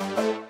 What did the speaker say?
you